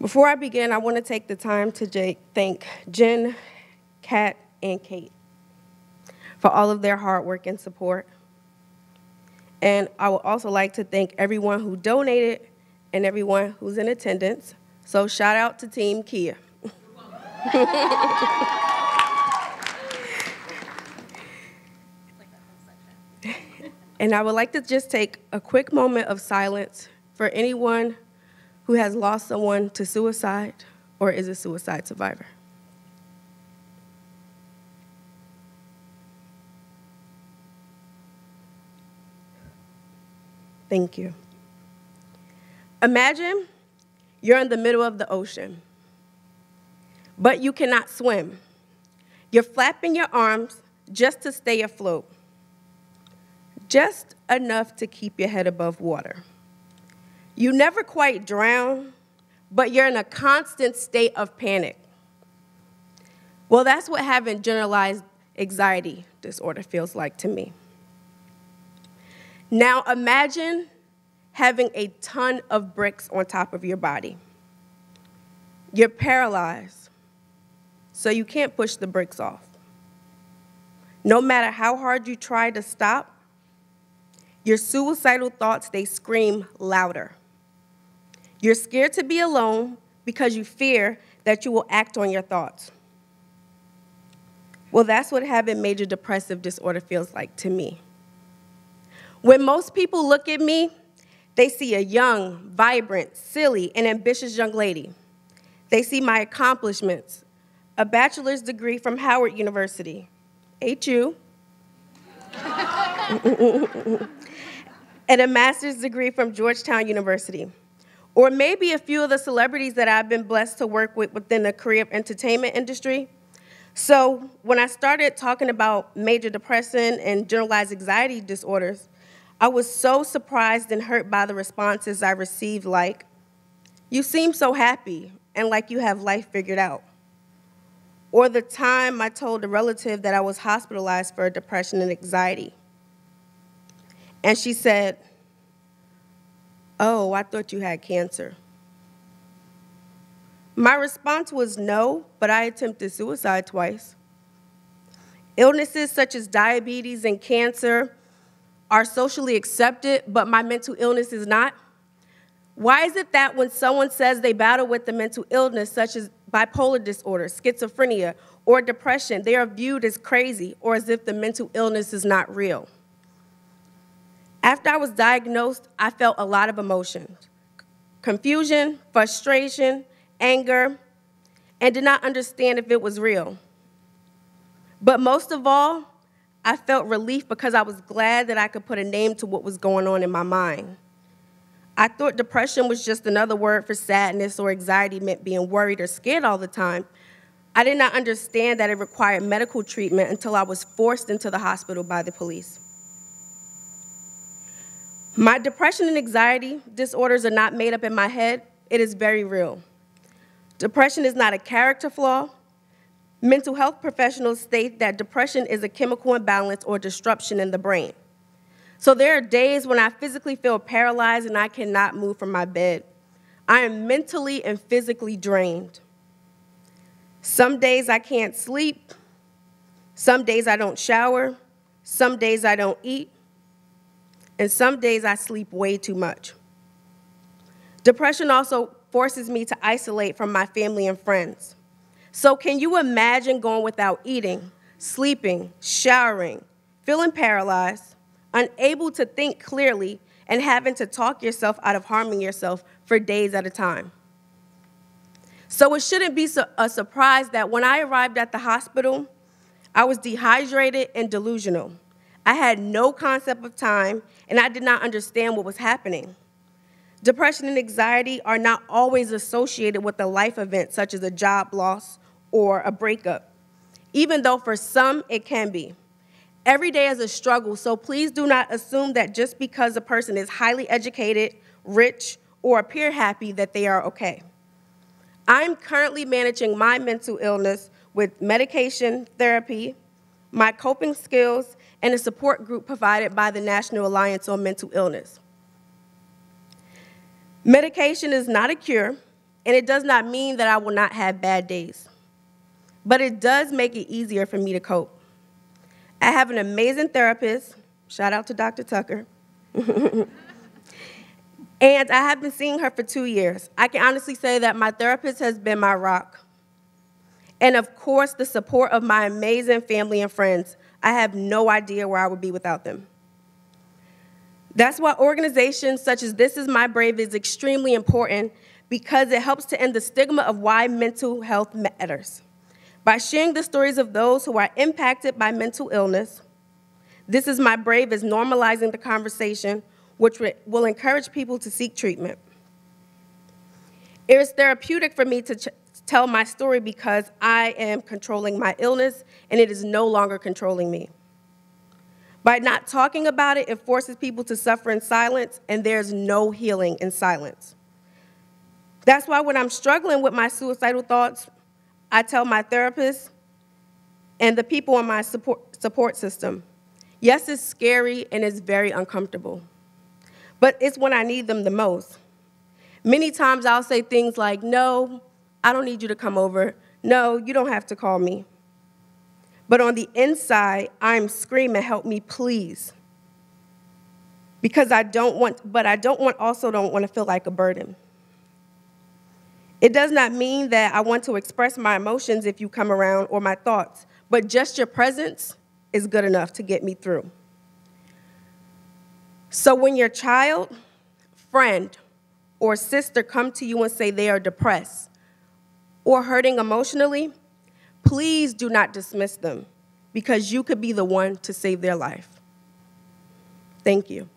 Before I begin, I want to take the time to thank Jen, Kat, and Kate for all of their hard work and support. And I would also like to thank everyone who donated and everyone who's in attendance. So shout out to Team Kia. and I would like to just take a quick moment of silence for anyone who has lost someone to suicide or is a suicide survivor. Thank you. Imagine you're in the middle of the ocean, but you cannot swim. You're flapping your arms just to stay afloat, just enough to keep your head above water. You never quite drown, but you're in a constant state of panic. Well, that's what having generalized anxiety disorder feels like to me. Now imagine having a ton of bricks on top of your body. You're paralyzed, so you can't push the bricks off. No matter how hard you try to stop, your suicidal thoughts, they scream louder. You're scared to be alone because you fear that you will act on your thoughts. Well, that's what having major depressive disorder feels like to me. When most people look at me, they see a young, vibrant, silly, and ambitious young lady. They see my accomplishments, a bachelor's degree from Howard University, HU, and a master's degree from Georgetown University. Or maybe a few of the celebrities that I've been blessed to work with within the career entertainment industry. So when I started talking about major depression and generalized anxiety disorders, I was so surprised and hurt by the responses I received, like, You seem so happy and like you have life figured out. Or the time I told a relative that I was hospitalized for depression and anxiety. And she said, Oh, I thought you had cancer. My response was no, but I attempted suicide twice. Illnesses such as diabetes and cancer are socially accepted, but my mental illness is not? Why is it that when someone says they battle with a mental illness such as bipolar disorder, schizophrenia, or depression, they are viewed as crazy or as if the mental illness is not real? After I was diagnosed, I felt a lot of emotions confusion, frustration, anger, and did not understand if it was real. But most of all, I felt relief because I was glad that I could put a name to what was going on in my mind. I thought depression was just another word for sadness or anxiety meant being worried or scared all the time. I did not understand that it required medical treatment until I was forced into the hospital by the police. My depression and anxiety disorders are not made up in my head, it is very real. Depression is not a character flaw, Mental health professionals state that depression is a chemical imbalance or disruption in the brain. So there are days when I physically feel paralyzed and I cannot move from my bed. I am mentally and physically drained. Some days I can't sleep. Some days I don't shower. Some days I don't eat. And some days I sleep way too much. Depression also forces me to isolate from my family and friends. So, can you imagine going without eating, sleeping, showering, feeling paralyzed, unable to think clearly, and having to talk yourself out of harming yourself for days at a time? So, it shouldn't be a surprise that when I arrived at the hospital, I was dehydrated and delusional. I had no concept of time, and I did not understand what was happening. Depression and anxiety are not always associated with a life event such as a job loss or a breakup, even though for some it can be. Every day is a struggle, so please do not assume that just because a person is highly educated, rich, or appear happy that they are okay. I'm currently managing my mental illness with medication, therapy, my coping skills, and a support group provided by the National Alliance on Mental Illness. Medication is not a cure, and it does not mean that I will not have bad days. But it does make it easier for me to cope. I have an amazing therapist. Shout out to Dr. Tucker. and I have been seeing her for two years. I can honestly say that my therapist has been my rock. And of course, the support of my amazing family and friends. I have no idea where I would be without them. That's why organizations such as This Is My Brave is extremely important because it helps to end the stigma of why mental health matters. By sharing the stories of those who are impacted by mental illness, This Is My Brave is normalizing the conversation, which will encourage people to seek treatment. It is therapeutic for me to tell my story because I am controlling my illness and it is no longer controlling me. By not talking about it, it forces people to suffer in silence, and there's no healing in silence. That's why when I'm struggling with my suicidal thoughts, I tell my therapist and the people in my support, support system, yes, it's scary and it's very uncomfortable, but it's when I need them the most. Many times I'll say things like, no, I don't need you to come over. No, you don't have to call me. But on the inside, I'm screaming, help me, please. Because I don't want, but I don't want, also don't want to feel like a burden. It does not mean that I want to express my emotions if you come around or my thoughts, but just your presence is good enough to get me through. So when your child, friend, or sister come to you and say they are depressed or hurting emotionally, Please do not dismiss them because you could be the one to save their life. Thank you.